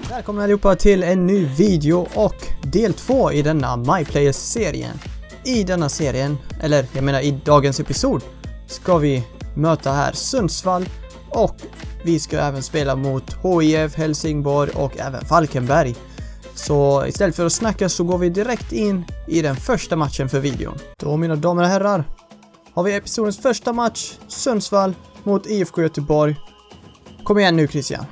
Välkomna allihopa till en ny video och del 2 i denna MyPlayers-serien. I denna serien, eller jag menar i dagens episod, ska vi möta här Sundsvall och vi ska även spela mot HIF, Helsingborg och även Falkenberg. Så istället för att snacka så går vi direkt in i den första matchen för videon. Då mina damer och herrar, har vi episodens första match, Sundsvall mot IFK Göteborg. Kom igen nu Christian.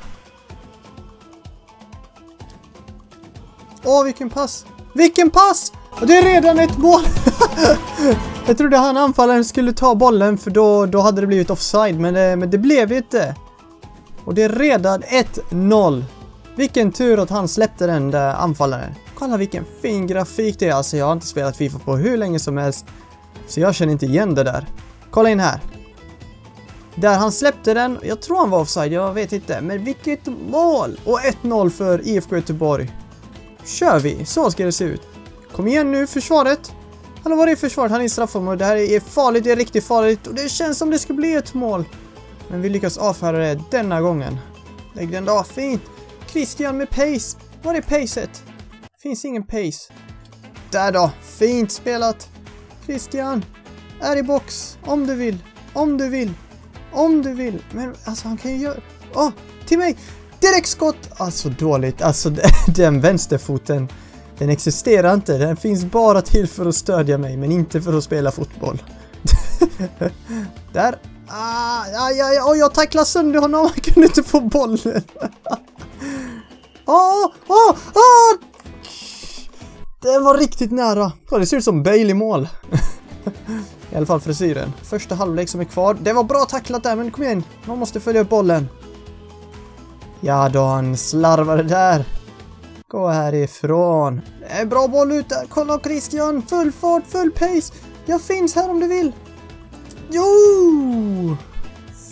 Åh, vilken pass! Vilken pass! Och det är redan ett mål! jag trodde han anfallaren skulle ta bollen för då, då hade det blivit offside, men det, men det blev inte. Och det är redan 1-0. Vilken tur att han släppte den där anfallaren. Kolla vilken fin grafik det är. Alltså jag har inte spelat FIFA på hur länge som helst. Så jag känner inte igen det där. Kolla in här. Där han släppte den, jag tror han var offside, jag vet inte. Men vilket mål! Och 1-0 för IFK Göteborg. Kör vi, så ska det se ut. Kom igen nu, försvaret. Hallå var är försvaret? Han är i straffområdet. Det här är farligt, det är riktigt farligt och det känns som det ska bli ett mål. Men vi lyckas avfärda det denna gången. Lägg den då, fint. Christian med pace. Var är pacet? Finns ingen pace. Där då, fint spelat. Christian, är i box. Om du vill, om du vill, om du vill. Men alltså han kan ju göra... Åh, oh, till mig! Direktskott! Alltså dåligt, alltså den vänsterfoten. Den existerar inte, den finns bara till för att stödja mig men inte för att spela fotboll. Där! Ah, aj, aj, aj, jag tacklade sönder honom, han kunde inte få bollen. Åh, åh, åh! Det var riktigt nära. Det ser ut som Bale i mål. I alla fall frisyren. Första halvlek som är kvar. Det var bra tacklat där, men kom igen. Man måste följa upp bollen. Ja då, han slarvade där. Gå härifrån. Det är bra boll ut där. Kolla Christian. Full fart, full pace. Jag finns här om du vill. Jo!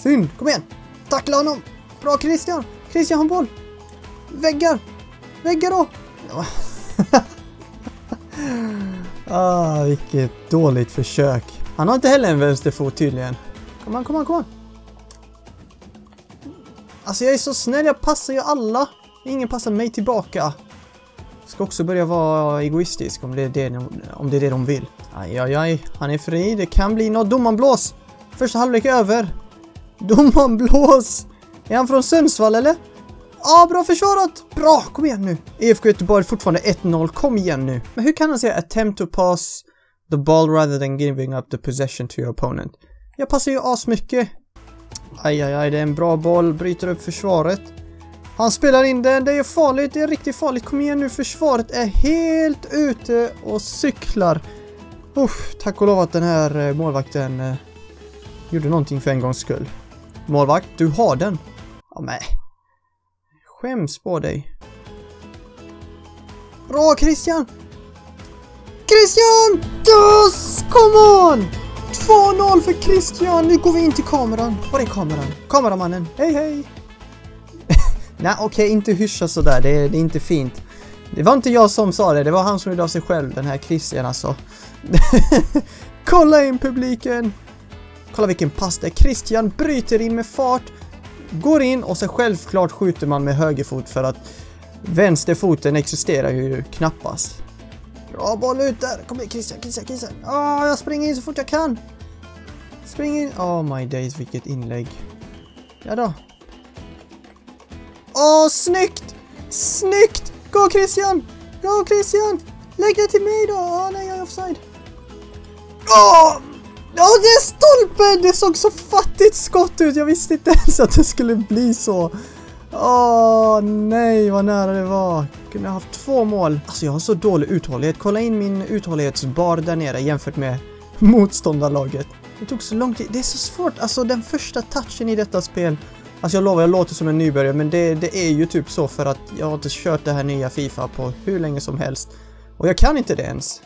Synd. Kom igen. Tackla honom. Bra Christian. Christian har boll. Väggar. Väggar då. ah, vilket dåligt försök. Han har inte heller en vänsterfot tydligen. Kom igen, kom igen, kom igen. Alltså jag är så snäll, jag passar ju alla. Ingen passar mig tillbaka. Ska också börja vara egoistisk om det är det, om det, är det de vill. Aj, aj, aj. Han är fri. Det kan bli något. Domarblås! Första halvlek är över. Domarblås! Är han från Sundsvall eller? Ja, ah, bra försvarat! Bra, kom igen nu! IFK Göteborg fortfarande 1-0, kom igen nu! Men hur kan han säga attempt to pass the ball rather than giving up the possession to your opponent? Jag passar ju asmycket. Aj, aj, aj, det är en bra boll, bryter upp försvaret. Han spelar in den, det är farligt, det är riktigt farligt. Kom igen nu, försvaret är helt ute och cyklar. Uff, tack och lov att den här eh, målvakten eh, gjorde någonting för en gångs skull. Målvakt, du har den. Ja, men. Skäms på dig. Bra Christian! Christian! Yes! Come on! 2-0 för Christian! Nu går vi in till kameran. Var är kameran? Kameramannen, hej hej! Nej okej, okay, inte hyscha sådär, det är, det är inte fint. Det var inte jag som sa det, det var han som gjorde av sig själv, den här Christian alltså. Kolla in publiken! Kolla vilken pass det är. Christian bryter in med fart, går in och så självklart skjuter man med högerfot för att vänsterfoten existerar ju knappast. Bra boll ut där! Kom igen Christian, Christian, Christian! Åh, jag springer in så fort jag kan! Spring in! Oh my days, vilket inlägg. Ja då. Åh, snyggt! Snyggt! Gå Christian! Gå Christian! Lägg det till mig då! Åh nej, jag är offside. Åh! Ja, det är stolpen! Det såg så fattigt skott ut. Jag visste inte ens att det skulle bli så. Åh, nej vad nära det var. Kunde ha haft två mål. Alltså jag har så dålig uthållighet. Kolla in min uthållighetsbar där nere jämfört med motståndarlaget. Det tog så lång tid. Det är så svårt. Alltså den första touchen i detta spel. Alltså jag lovar, jag låter som en nybörjare men det, det är ju typ så för att jag har inte kört det här nya FIFA på hur länge som helst. Och jag kan inte det ens.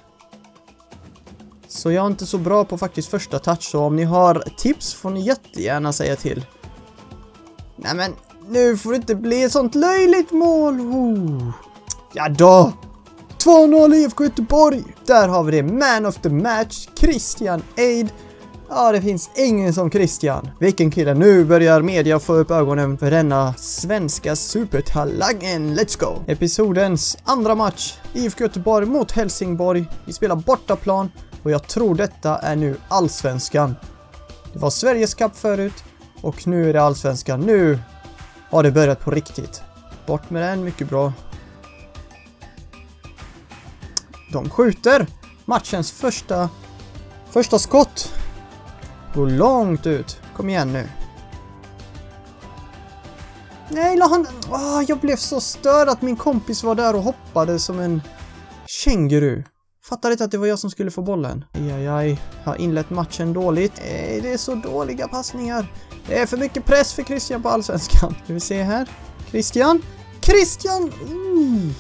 Så jag är inte så bra på faktiskt första touch, så om ni har tips får ni jättegärna säga till. Nej men, nu får det inte bli ett sånt löjligt mål! Oh. Ja då! 2-0 IFK Göteborg! Där har vi det, man of the match, Christian Eid. Ja, det finns ingen som Christian. Vilken kille. Nu börjar media få upp ögonen för denna svenska supertalangen. Let's go! Episodens andra match. IFK Göteborg mot Helsingborg. Vi spelar bortaplan och jag tror detta är nu allsvenskan. Det var Sveriges Cup förut och nu är det allsvenskan. Nu har det börjat på riktigt. Bort med den, mycket bra. De skjuter matchens första, första skott. Går långt ut. Kom igen nu. Nej, la han... Oh, jag blev så störd att min kompis var där och hoppade som en känguru. Fattar inte att det var jag som skulle få bollen. Aj, aj, aj. Har inlett matchen dåligt. Nej, det är så dåliga passningar. Det är för mycket press för Christian på Allsvenskan. Ska vi se här. Christian. Christian! Mm.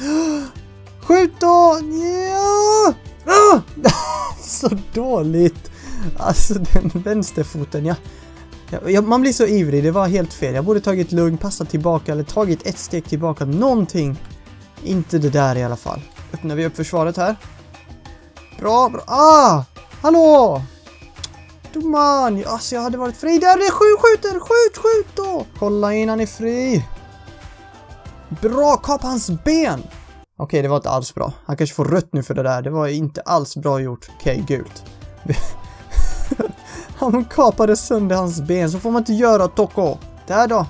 Skjut då! Ja! Ah! så dåligt! Alltså den vänsterfoten, ja. ja. Man blir så ivrig, det var helt fel. Jag borde tagit lugn, passat tillbaka eller tagit ett steg tillbaka, någonting. Inte det där i alla fall. Öppnar vi upp försvaret här. Bra, bra. Ah! Hallå! Domaren! Alltså jag hade varit fri. Där är sju skjuter! Skjut, skjut då! Kolla in, han är fri. Bra, kapa hans ben! Okej, det var inte alls bra. Han kanske får rött nu för det där. Det var inte alls bra gjort. Okej, gult. Han kapade sönder hans ben, så får man inte göra Toko. Där då.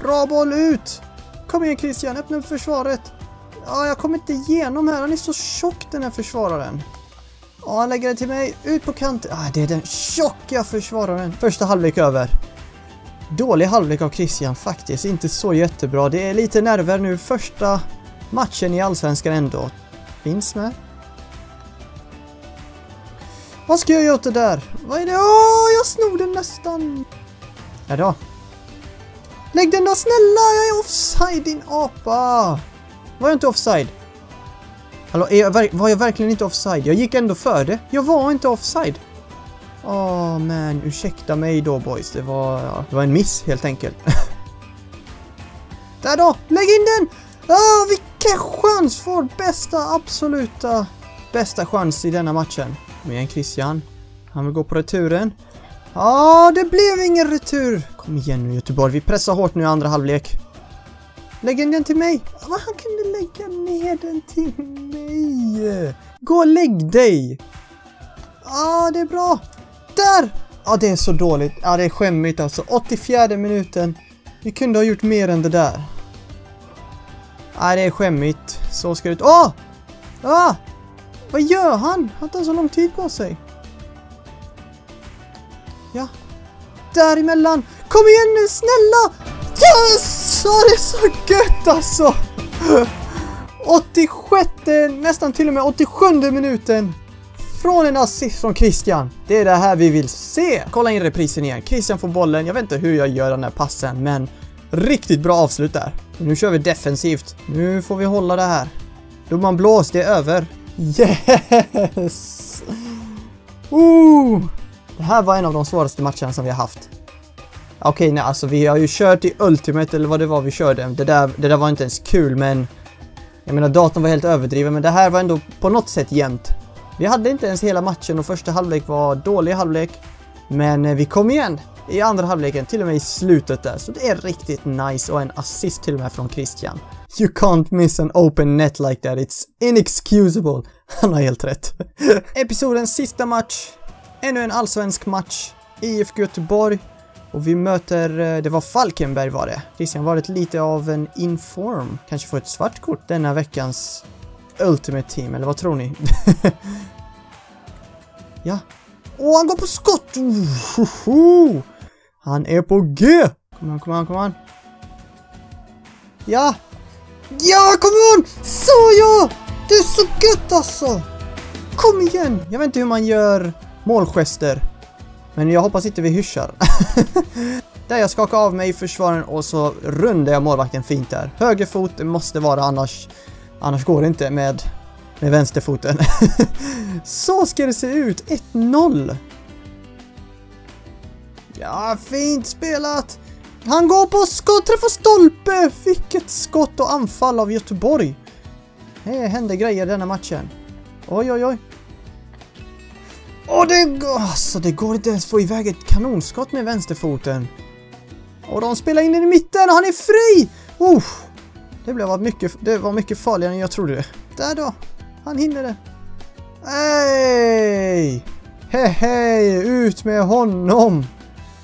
Bra boll ut! Kom igen Christian, öppna upp försvaret. Ja, jag kommer inte igenom här. Han är så tjock den här försvararen. Ja, han lägger den till mig. Ut på kanten. Ah, det är den tjocka försvararen. Första halvlek över. Dålig halvlek av Christian faktiskt. Inte så jättebra. Det är lite nerver nu. Första matchen i Allsvenskan ändå. Finns med. Vad ska jag göra åt det där? Vad är det? Åh, jag snor den nästan! Ja då. Lägg den då snälla! Jag är offside din apa! Var jag inte offside? Hallå, jag, var jag verkligen inte offside? Jag gick ändå för det. Jag var inte offside. Åh, oh, man. Ursäkta mig då, boys. Det var, ja, det var en miss, helt enkelt. Där då! Lägg in den! Oh, vilken chans! Vår bästa, absoluta, bästa chans i denna matchen. Kom igen Christian. Han vill gå på returen. Ja, ah, det blev ingen retur. Kom igen nu Göteborg, vi pressar hårt nu i andra halvlek. Lägg den till mig. Han kunde lägga ner den till mig. Gå och lägg dig. Ja, ah, det är bra. Där! Ja, ah, det är så dåligt. Ja, ah, det är skämmigt alltså. 84 minuten. Vi kunde ha gjort mer än det där. Nej, det är skämmigt. Så ska det ut. Åh! Ah! Vad gör han? Han tar så lång tid på sig. Ja. Däremellan. Kom igen nu, snälla! Alltså det är så gött alltså! 86, nästan till och med 87 minuten. Från en assist från Christian. Det är det här vi vill se. Kolla in reprisen igen. Christian får bollen. Jag vet inte hur jag gör den här passen, men riktigt bra avslut där. Nu kör vi defensivt. Nu får vi hålla det här. Domaren blås, det är över. Yes! Ooh! Det här var en av de svåraste matcherna som vi har haft. Okej, okay, nej, alltså vi har ju kört i Ultimate eller vad det var vi körde. Det där, det där var inte ens kul, men... Jag menar, datorn var helt överdriven, men det här var ändå på något sätt jämnt. Vi hade inte ens hela matchen och första halvlek var dålig halvlek. Men eh, vi kom igen i andra halvleken, till och med i slutet där. Så det är riktigt nice och en assist till och med från Christian. You can't miss an open net like that, it's inexcusable. Han har helt rätt. Episodens sista match. Ännu en allsvensk match. IFK Göteborg. Och vi möter, eh, det var Falkenberg var det. Christian varit lite av en inform. Kanske får ett svart kort denna veckans Ultimate Team, eller vad tror ni? ja. Åh, han går på skott! Ohoho. Han är på G! Kom on, kom on, kom on. Ja! Ja, kom on! Så ja! Det är så gött alltså! Kom igen! Jag vet inte hur man gör målgester. Men jag hoppas inte vi hyschar. där jag skakar av mig försvaren och så rundar jag målvakten fint där. Höger fot, måste vara annars... Annars går det inte med, med vänsterfoten. så ska det se ut! 1-0! Ja, fint spelat! Han går på skott, träffar stolpe! Vilket skott och anfall av Göteborg! Det händer grejer denna matchen. Oj, oj, oj. Det, går- alltså, det går inte ens att få iväg ett kanonskott med vänsterfoten. Och de spelar in den i mitten och han är fri! Uh, det, blev mycket, det var mycket farligare än jag trodde. Där då, han hinner det. Hej! Hej, hej, ut med honom!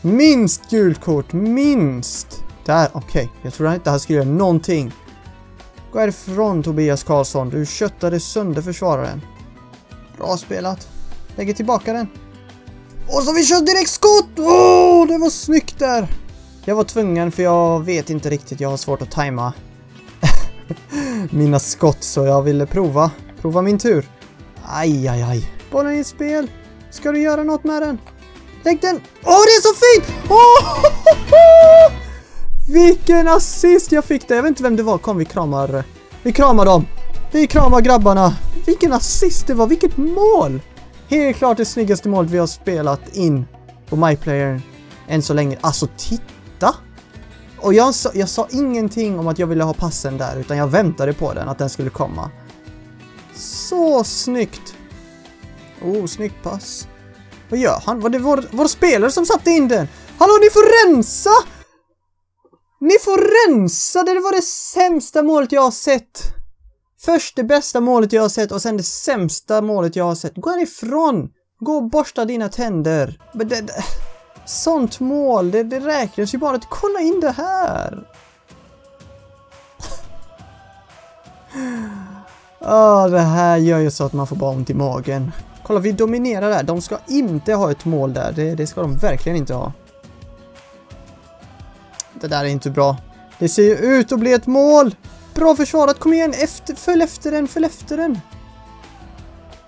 Minst gult kort, minst! Där, okej. Jag trodde inte han skulle göra någonting. Gå härifrån Tobias Karlsson, du köttade sönder försvararen. Bra spelat. Lägger tillbaka den. Och så vi kör direkt skott! Åh, det var snyggt där! Jag var tvungen för jag vet inte riktigt, jag har svårt att tajma mina skott så jag ville prova. Prova min tur. Aj, aj, aj. Bollen i spel. Ska du göra något med den? Lägg den! Åh, det är så fint! Oh! Vilken assist jag fick där! Jag vet inte vem det var. Kom, vi kramar. Vi kramar dem. Vi kramar grabbarna. Vilken assist det var. Vilket mål! Helt klart det snyggaste målet vi har spelat in på MyPlayer än så länge. Alltså, titta! Och jag sa, jag sa ingenting om att jag ville ha passen där, utan jag väntade på den, att den skulle komma. Så snyggt! Oh, snyggt pass. Vad gör han? Var det vår, vår spelare som satte in den? Hallå, ni får rensa! Ni får rensa! Det var det sämsta målet jag har sett. Först det bästa målet jag har sett och sen det sämsta målet jag har sett. Gå härifrån! Gå och borsta dina tänder. Men det, det, sånt mål, det, det räknas ju bara att kolla in det här. Ah, det här gör ju så att man får bara ont i magen. Kolla, vi dominerar där. De ska inte ha ett mål där. Det, det ska de verkligen inte ha. Det där är inte bra. Det ser ju ut att bli ett mål! Bra försvarat, kom igen! Efter, följ efter den, följ efter den!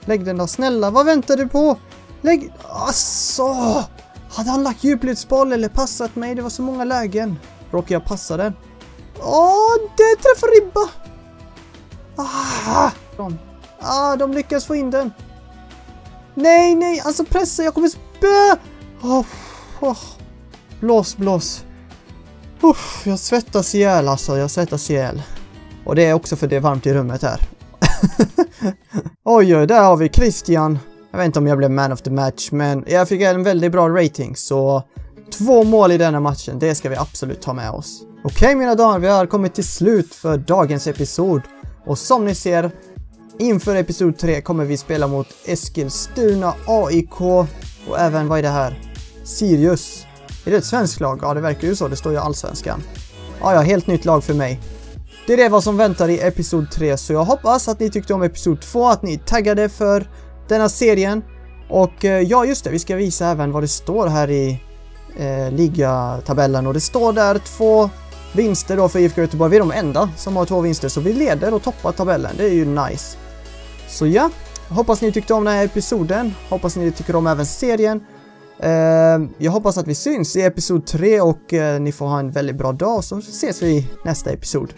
Lägg den då, snälla, vad väntar du på? Lägg... Asså! Hade han lagt djupledsboll eller passat mig? Det var så många lägen. Råkade jag passa den? Åh, det träffar ribba! Ah! De, ah, de lyckas få in den. Nej, nej, alltså pressa, jag kommer spö! Oh, oh. Blås, blås. Uff, jag svettas ihjäl alltså, jag svettas ihjäl. Och det är också för det är varmt i rummet här. oj, oj, där har vi Christian. Jag vet inte om jag blev man of the match, men jag fick en väldigt bra rating, så två mål i denna matchen, det ska vi absolut ta med oss. Okej mina damer, vi har kommit till slut för dagens episod. Och som ni ser, inför episod 3 kommer vi spela mot Eskilstuna AIK och även, vad är det här? Sirius. Är det ett svenskt lag? Ja, det verkar ju så. Det står ju allsvenskan. Ja, ja, helt nytt lag för mig. Det är det vad som väntar i episod 3, så jag hoppas att ni tyckte om episod 2, att ni taggade för denna serien. Och eh, ja, just det, vi ska visa även vad det står här i eh, ligatabellen och det står där två vinster då för IFK Göteborg. Vi är de enda som har två vinster, så vi leder och toppar tabellen. Det är ju nice. Så ja, hoppas ni tyckte om den här episoden. Hoppas ni tycker om även serien. Uh, jag hoppas att vi syns i episod 3 och uh, ni får ha en väldigt bra dag så ses vi i nästa episod.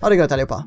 Har det gött allihopa.